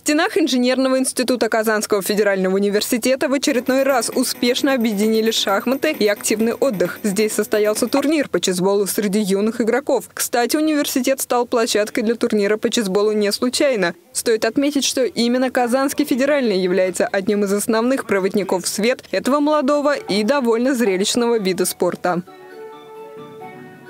стенах Инженерного института Казанского федерального университета в очередной раз успешно объединили шахматы и активный отдых. Здесь состоялся турнир по чесболу среди юных игроков. Кстати, университет стал площадкой для турнира по чесболу не случайно. Стоит отметить, что именно Казанский федеральный является одним из основных проводников в свет этого молодого и довольно зрелищного вида спорта.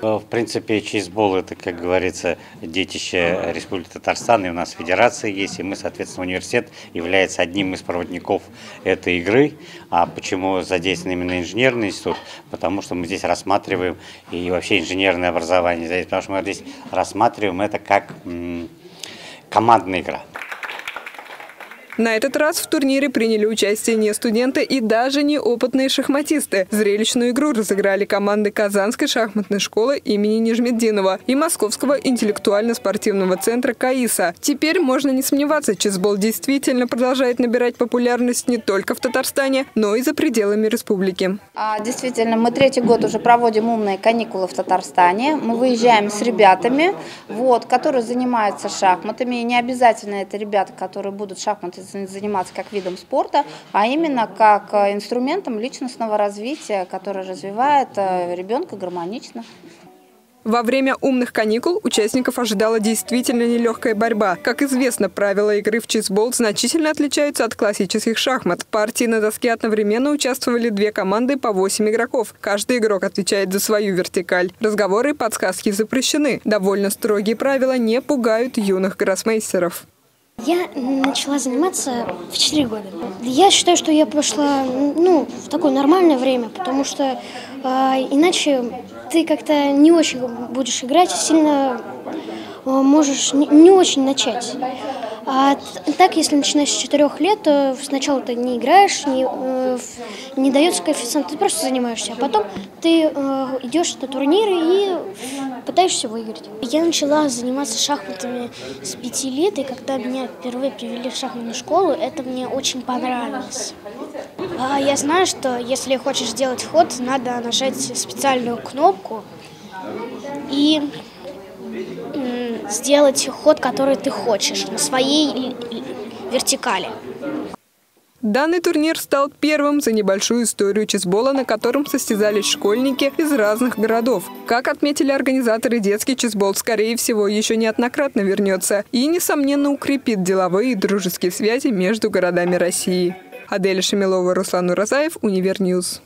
Ну, в принципе, чейсбол – это, как говорится, детище Республики Татарстан, и у нас федерация есть, и мы, соответственно, университет является одним из проводников этой игры. А почему задействован именно инженерный институт? Потому что мы здесь рассматриваем, и вообще инженерное образование, потому что мы здесь рассматриваем это как командная игра. На этот раз в турнире приняли участие не студенты и даже не опытные шахматисты. Зрелищную игру разыграли команды Казанской шахматной школы имени Нижмеддинова и Московского интеллектуально-спортивного центра КАИСа. Теперь можно не сомневаться, чесбол действительно продолжает набирать популярность не только в Татарстане, но и за пределами республики. А, действительно, мы третий год уже проводим умные каникулы в Татарстане. Мы выезжаем с ребятами, вот, которые занимаются шахматами. И не обязательно это ребята, которые будут шахматы заниматься как видом спорта, а именно как э, инструментом личностного развития, который развивает э, ребенка гармонично. Во время умных каникул участников ожидала действительно нелегкая борьба. Как известно, правила игры в чизбол значительно отличаются от классических шахмат. В партии на доске одновременно участвовали две команды по 8 игроков. Каждый игрок отвечает за свою вертикаль. Разговоры и подсказки запрещены. Довольно строгие правила не пугают юных гроссмейстеров. Я начала заниматься в 4 года. Я считаю, что я прошла ну, в такое нормальное время, потому что э, иначе ты как-то не очень будешь играть, сильно э, можешь не, не очень начать. А так, если начинаешь с четырех лет, то сначала ты не играешь, не, э, не дается коэффициент, ты просто занимаешься, а потом ты э, идешь на турниры и пытаешься выиграть. Я начала заниматься шахматами с пяти лет, и когда меня впервые привели в шахматную школу, это мне очень понравилось. А я знаю, что если хочешь сделать ход, надо нажать специальную кнопку и сделать ход, который ты хочешь, на своей вертикали. Данный турнир стал первым за небольшую историю чесбола, на котором состязались школьники из разных городов. Как отметили организаторы, детский чесбол, скорее всего, еще неоднократно вернется и, несомненно, укрепит деловые и дружеские связи между городами России. Адель Шамилова, Руслан Уразаев, Универньюз.